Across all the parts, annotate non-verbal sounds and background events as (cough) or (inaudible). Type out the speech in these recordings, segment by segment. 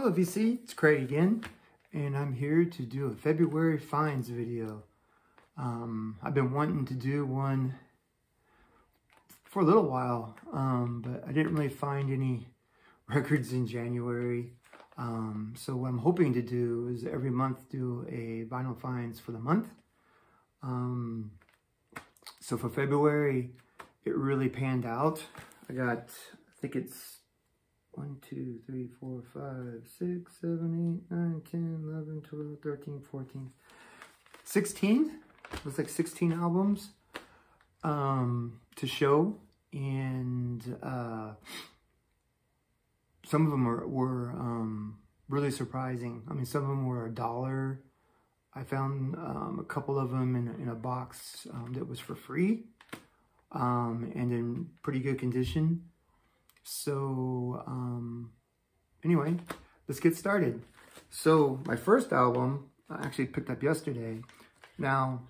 Hello VC, it's Craig again, and I'm here to do a February finds video. Um, I've been wanting to do one for a little while, um, but I didn't really find any (laughs) records in January. Um, so what I'm hoping to do is every month do a vinyl finds for the month. Um, so for February, it really panned out. I got, I think it's 1, 2, 3, 4, 5, 6, 7, 8, 9, 10, 11, 12, 13, 14, 16. It was like 16 albums um, to show. And uh, some of them were, were um, really surprising. I mean, some of them were a dollar. I found um, a couple of them in, in a box um, that was for free um, and in pretty good condition. So, um, anyway, let's get started. So, my first album, I actually picked up yesterday. Now,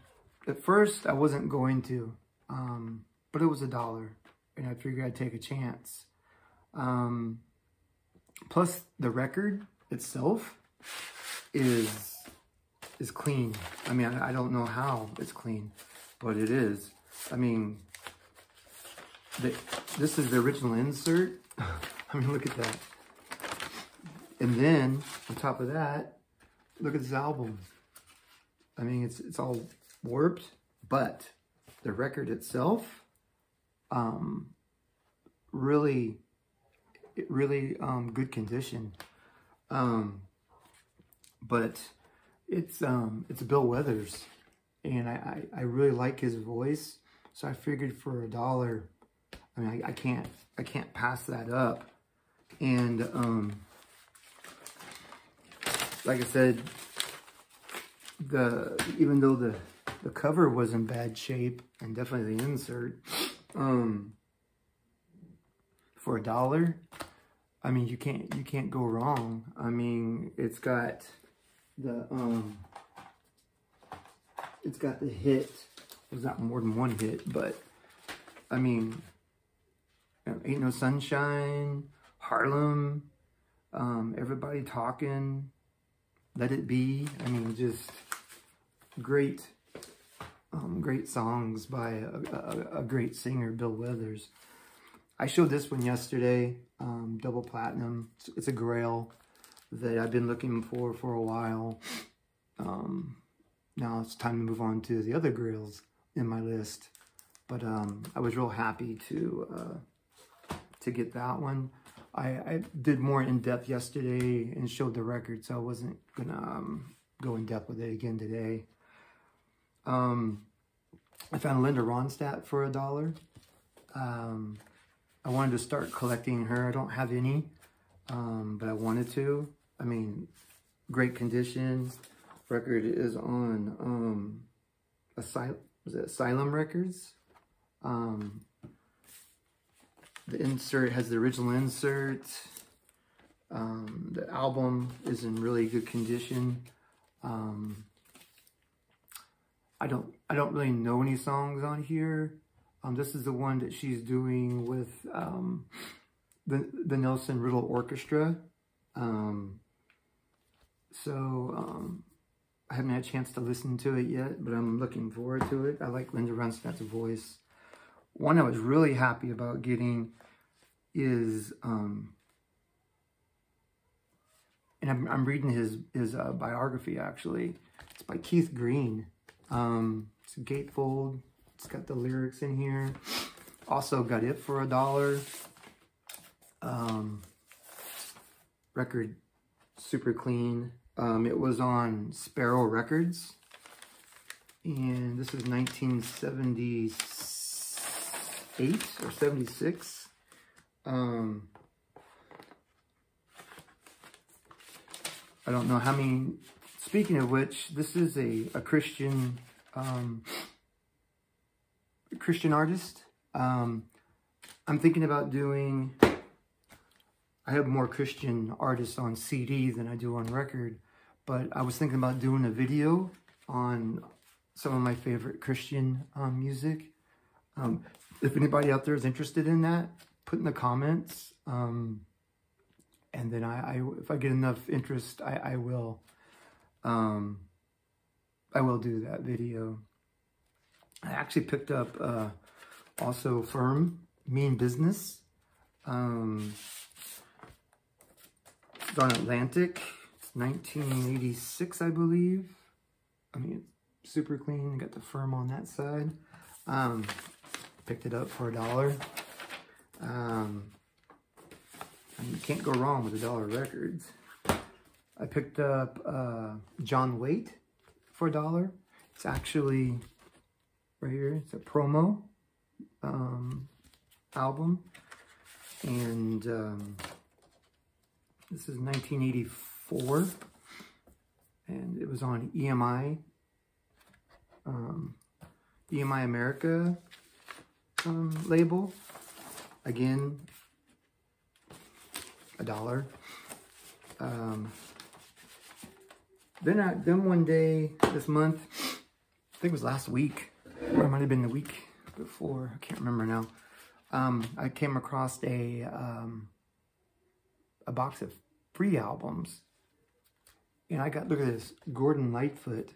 at first, I wasn't going to, um, but it was a dollar, and I figured I'd take a chance. Um, plus, the record itself is is clean. I mean, I, I don't know how it's clean, but it is. I mean, the, this is the original insert. (laughs) I mean, look at that. And then, on top of that, look at this album. I mean, it's it's all warped, but the record itself, um, really, really um, good condition. Um, but it's um, it's Bill Withers, and I, I, I really like his voice, so I figured for a dollar, I mean, I, I can't, I can't pass that up. And, um, like I said, the, even though the, the cover was in bad shape and definitely the insert, um, for a dollar, I mean, you can't, you can't go wrong. I mean, it's got the, um, it's got the hit. There's not more than one hit, but I mean, Ain't No Sunshine, Harlem, um, Everybody Talking, Let It Be. I mean, just great, um, great songs by a, a, a, great singer, Bill Withers. I showed this one yesterday, um, Double Platinum. It's, it's, a grail that I've been looking for for a while. Um, now it's time to move on to the other grails in my list. But um, I was real happy to uh, to get that one. I, I did more in depth yesterday and showed the record, so I wasn't gonna um, go in depth with it again today. Um, I found Linda Ronstadt for a dollar. Um, I wanted to start collecting her. I don't have any, um, but I wanted to. I mean, great condition. Record is on um, Asylum, Asylum Records. Um, the insert has the original insert. Um, the album is in really good condition. Um, I don't I don't really know any songs on here. Um, this is the one that she's doing with um, the the Nelson Riddle Orchestra. Um, so um, I haven't had a chance to listen to it yet, but I'm looking forward to it. I like Linda Ronstadt's voice. One I was really happy about getting is, um, and I'm, I'm reading his, his uh, biography actually. It's by Keith Green. Um, it's gatefold. It's got the lyrics in here. Also got it for a dollar. Um, record super clean. Um, it was on Sparrow Records. And this is 1978 or 76. Um, I don't know how many, speaking of which, this is a, a Christian, um, Christian artist. Um, I'm thinking about doing, I have more Christian artists on CD than I do on record, but I was thinking about doing a video on some of my favorite Christian um, music. Um, if anybody out there is interested in that, put in the comments. Um, and then I, I if I get enough interest, I, I will, um, I will do that video. I actually picked up uh, also Firm Mean Business. Um, it's on Atlantic. It's 1986, I believe. I mean, it's super clean. Got the Firm on that side. Um, picked it up for a dollar. Um, you can't go wrong with a dollar records. I picked up uh, John Waite for a dollar. It's actually right here. It's a promo um, album. And um, this is 1984. And it was on EMI. Um, EMI America um, label. Again, a dollar. Um, then, I, then one day this month, I think it was last week, or it might have been the week before, I can't remember now. Um, I came across a um, a box of free albums, and I got look at this Gordon Lightfoot,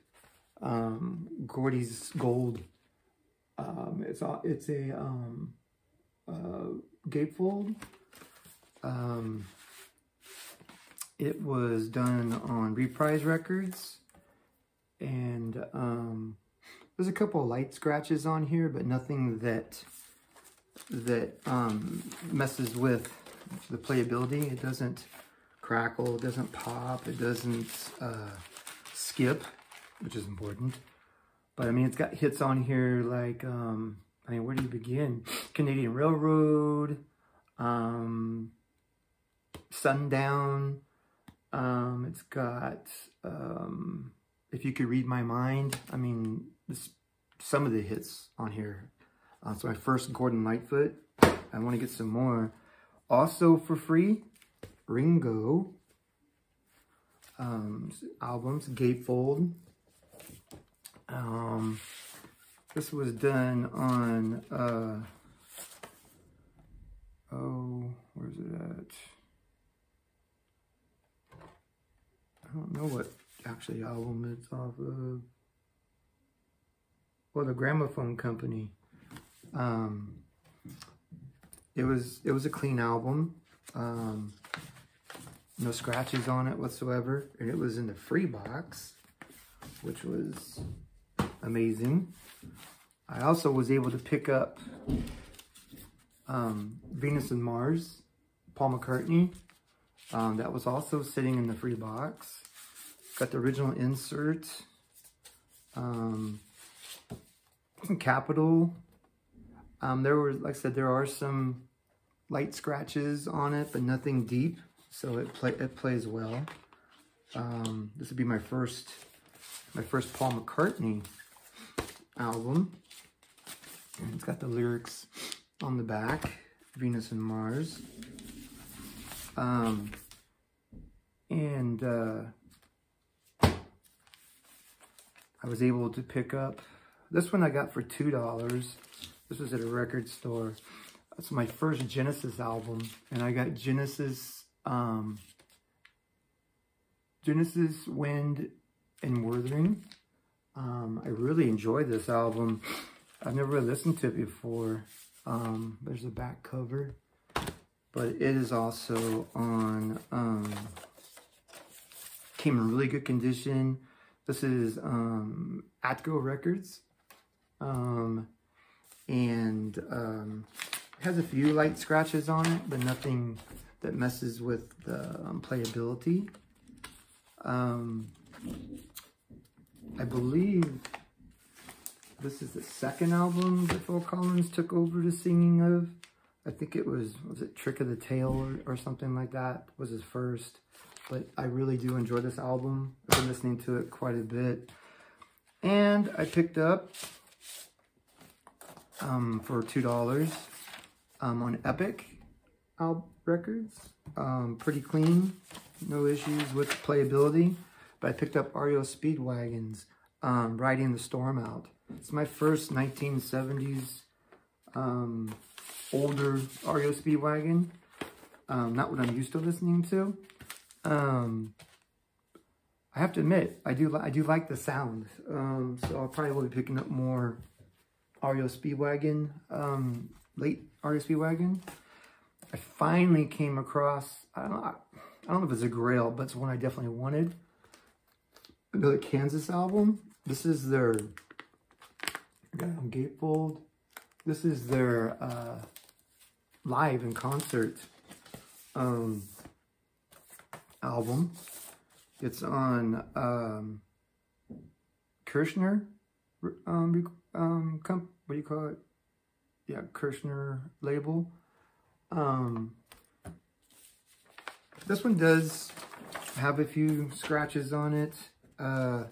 um, Gordy's Gold. Um, it's a it's a um, uh, gatefold. Um, it was done on Reprise Records, and um, there's a couple of light scratches on here, but nothing that that um, messes with the playability. It doesn't crackle, it doesn't pop, it doesn't uh, skip, which is important. But I mean, it's got hits on here like, um, I mean, where do you begin? Canadian Railroad, um, Sundown. Um, it's got, um, If You Could Read My Mind. I mean, this, some of the hits on here. Uh, it's my first Gordon Lightfoot. I want to get some more. Also for free, Ringo um, albums, Gatefold. Um, this was done on, uh, oh, where's it at? I don't know what actually album it's off of. Well, the Gramophone Company. Um, it was it was a clean album. Um, no scratches on it whatsoever, and it was in the free box, which was amazing. I also was able to pick up um, Venus and Mars, Paul McCartney. Um, that was also sitting in the free box. Got the original insert. Um, some Capitol. Um, there were, like I said, there are some light scratches on it, but nothing deep. So it play it plays well. Um, this would be my first my first Paul McCartney album. And it's got the lyrics on the back, Venus and Mars. Um, and uh, I was able to pick up. This one I got for $2. This was at a record store. That's my first Genesis album. And I got Genesis, um, Genesis, Wind, and Wuthering. Um, I really enjoyed this album. I've never really listened to it before. Um, there's a back cover. But it is also on, um, came in really good condition. This is um, Atco Records. Um, and um, has a few light scratches on it, but nothing that messes with the um, playability. Um, I believe this is the second album that Phil Collins took over the singing of. I think it was, was it Trick of the Tail or, or something like that was his first but I really do enjoy this album. I've been listening to it quite a bit. And I picked up um, for $2 um, on Epic Al Records. Um, pretty clean, no issues with playability. But I picked up REO Speedwagon's um, Riding the Storm Out. It's my first 1970s um, older REO Speedwagon. Um, not what I'm used to listening to. Um, I have to admit, I do I do like the sound. Um, so I'll probably will be picking up more REO Speedwagon, um, late REO Speedwagon. I finally came across, I don't I don't know if it's a grail, but it's one I definitely wanted. Another Kansas album. This is their, gatefold. This is their uh, live and concert um, album. It's on um, Kirshner, um, um, what do you call it? Yeah, Kirshner label. Um, this one does have a few scratches on it. Uh,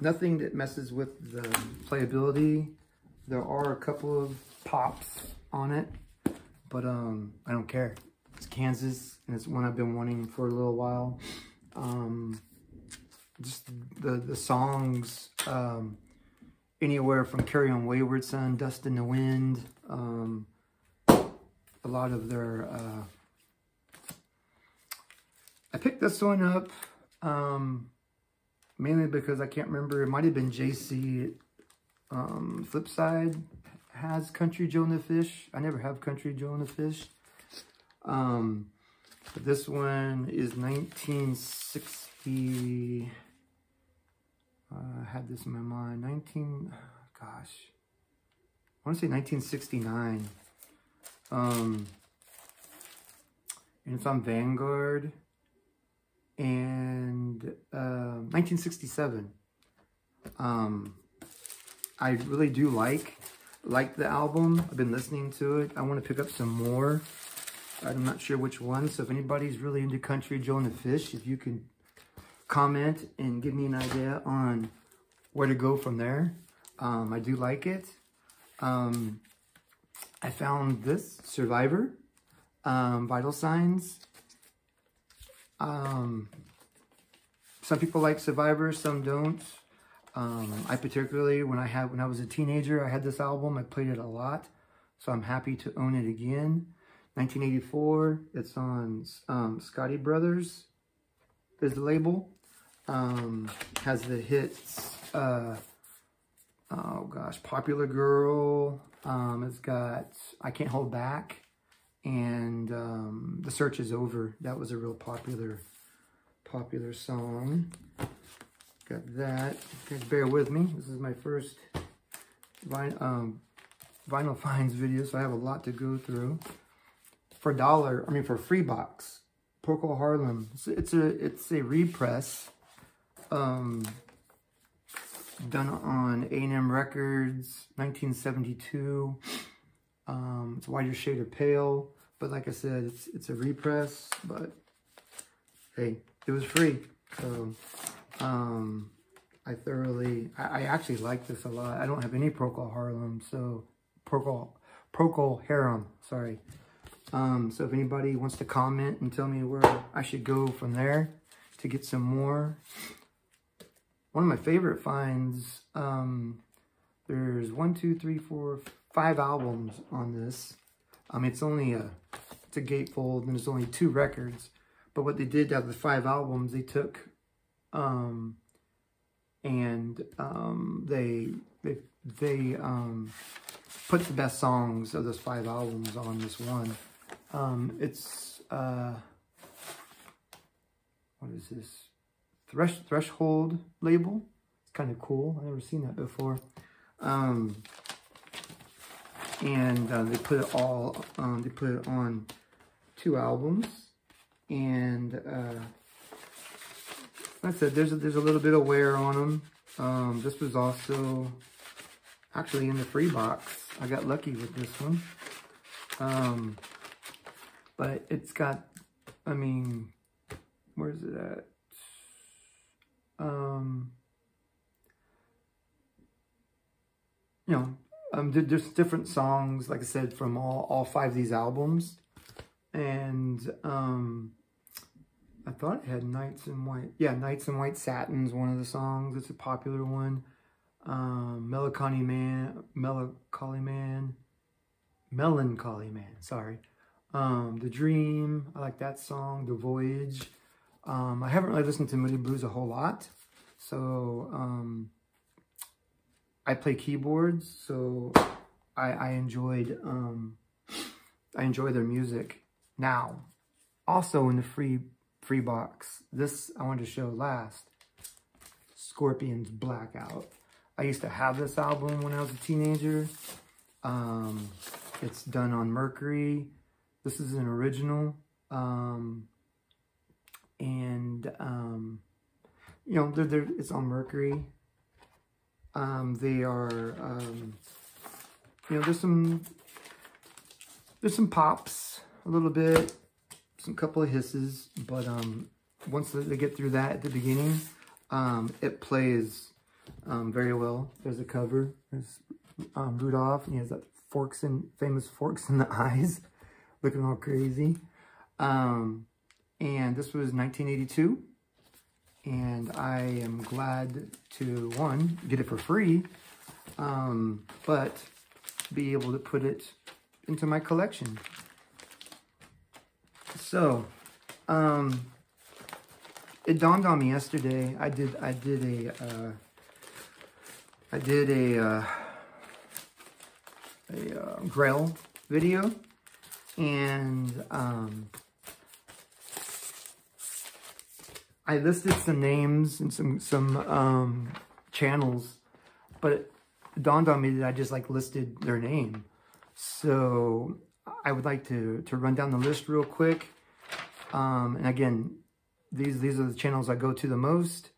nothing that messes with the playability. There are a couple of pops on it, but um, I don't care. It's Kansas, and it's one I've been wanting for a little while. Um, just the the songs, um, anywhere from Carry On Wayward Son, Dust in the Wind, um, a lot of their. Uh, I picked this one up um, mainly because I can't remember. It might have been JC um, Flipside has Country Joe and the Fish. I never have Country Joe and the Fish. Um, this one is 1960. Uh, I had this in my mind. 19, gosh. I want to say 1969. Um, and it's on Vanguard. And uh, 1967. Um, I really do like like the album. I've been listening to it. I want to pick up some more. I'm not sure which one. So if anybody's really into Country Joe and the Fish, if you can comment and give me an idea on where to go from there. Um, I do like it. Um, I found this, Survivor, um, Vital Signs. Um, some people like Survivor, some don't. Um, I particularly, when I had when I was a teenager, I had this album. I played it a lot, so I'm happy to own it again. 1984. It's on um, Scotti Brothers. Is the label um, has the hits. Uh, oh gosh, Popular Girl. Um, it's got I Can't Hold Back, and um, The Search Is Over. That was a real popular popular song. Got that. Guys, bear with me. This is my first vinyl, um, vinyl (laughs) finds video, so I have a lot to go through. For dollar, I mean for free box, Procol Harlem. It's, it's a it's a repress, um, done on A&M Records, 1972. Um, it's whiter shade of pale, but like I said, it's it's a repress. But hey, it was free, so um, I thoroughly, I, I, actually like this a lot. I don't have any Procol Harlem, so Procol, Procol Harum, sorry. Um, so if anybody wants to comment and tell me where I should go from there to get some more. One of my favorite finds, um, there's one, two, three, four, five albums on this. Um, it's only a, it's a gatefold and there's only two records. But what they did out of the five albums, they took um, and um, they they they um, put the best songs of those five albums on this one. Um, it's uh, what is this? Thresh Threshold label. It's kind of cool. I've never seen that before. Um, and uh, they put it all. Um, they put it on two albums, and uh, like I said, there's a, there's a little bit of wear on them. Um, this was also actually in the free box. I got lucky with this one. Um, but it's got, I mean, where's it at? Um, you know, um, there's different songs, like I said, from all, all five of these albums. And, um, I thought it had Nights in White. Yeah, Nights in White Satin's one of the songs. It's a popular one. Um, Melancholy Man, Melancholy Man, Melancholy Man, sorry. Um, the Dream, I like that song. The Voyage. Um, I haven't really listened to Moody Blues a whole lot. So, um, I play keyboards, so I, I enjoyed, um, I enjoy their music. Now, also in the free, free box, this I wanted to show last, Scorpions Blackout. I used to have this album when I was a teenager. Um, it's done on Mercury. This is an original. Um, and, um, you know, they're, they're, it's on Mercury. Um, they are, um, you know, there's some, there's some pops a little bit, some couple of hisses, but um, once they get through that at the beginning, um, it plays um, very well. There's a cover. There's um, Rudolf, and he has that forks and famous forks in the (laughs) eyes, looking all crazy. Um, and this was 1982. And I am glad to, one, get it for free, um, but be able to put it into my collection. So, um, it dawned on me yesterday. I did, I did a, uh, I did a, uh, a uh, Grail video, and um, I listed some names and some some um, channels, but it dawned on me that I just like listed their name. So I would like to to run down the list real quick. Um, and again, these these are the channels I go to the most.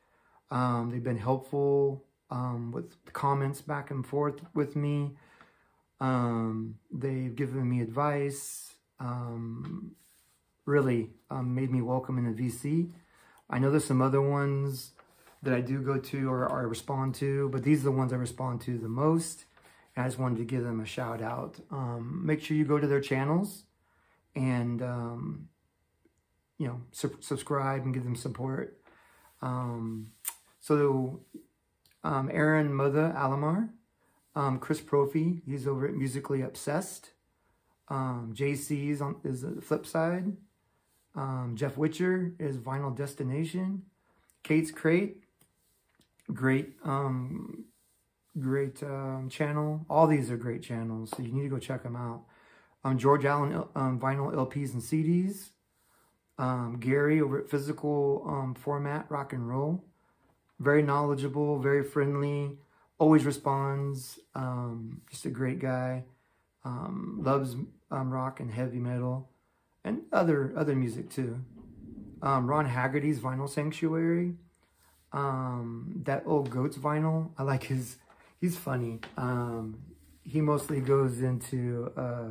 Um, they've been helpful um, with comments back and forth with me. Um, they've given me advice, um, really um, made me welcome in the VC. I know there's some other ones that I do go to or, or I respond to, but these are the ones I respond to the most. And I just wanted to give them a shout out. Um, make sure you go to their channels and, um, you know, su subscribe and give them support. Um, so, um, Aaron Mother Alamar, um, Chris Profi, he's over at Musically Obsessed. Um, JC's on is the flip side. Um, Jeff Witcher is Vinyl Destination. Kate's Crate, great, um, great um, channel. All these are great channels, so you need to go check them out. Um, George Allen um, Vinyl LPs and CDs. Um, Gary over at Physical um, Format Rock and Roll. Very knowledgeable, very friendly always responds. Um, just a great guy. Um, loves um, rock and heavy metal and other other music too. Um, Ron Haggerty's Vinyl Sanctuary. Um, that old Goats vinyl. I like his. He's funny. Um, he mostly goes into uh,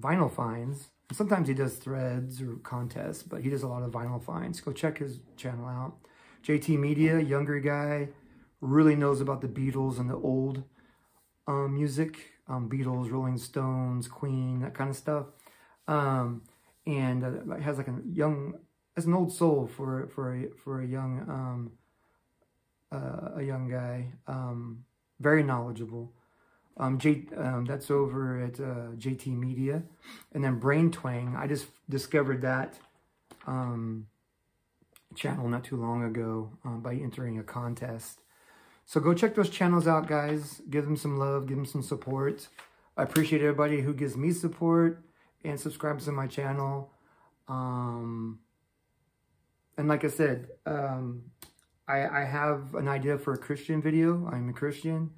vinyl finds. Sometimes he does threads or contests, but he does a lot of vinyl finds. Go check his channel out. JT Media, younger guy really knows about the Beatles and the old um, music, um, Beatles, Rolling Stones, Queen, that kind of stuff. Um, and uh, has like a young, has an old soul for for a, for a young um, uh, a young guy. Um, very knowledgeable. Um, J, um, that's over at uh, JT Media, and then Brain Twang. I just discovered that um, channel not too long ago um, by entering a contest. So go check those channels out, guys. Give them some love. Give them some support. I appreciate everybody who gives me support and subscribes to my channel. Um, and like I said, um, I, I, have an idea for a Christian video. I'm a Christian.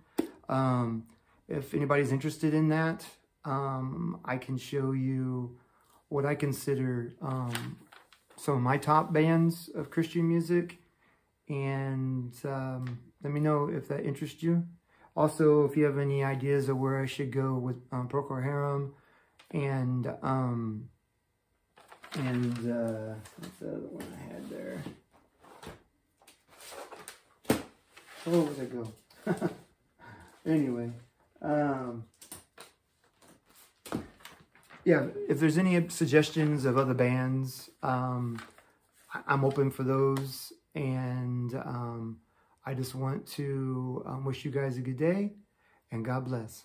Um, if anybody's interested in that, um, I can show you what I consider um, some of my top bands of Christian music. And um, let me know if that interests you. Also, if you have any ideas of where I should go with um, Harum and, um, and, uh, what's the other one I had there? Oh, where did I go? (laughs) anyway, um, yeah, if there's any suggestions of other bands, um, I'm open for those. And, um, I just want to um, wish you guys a good day and God bless.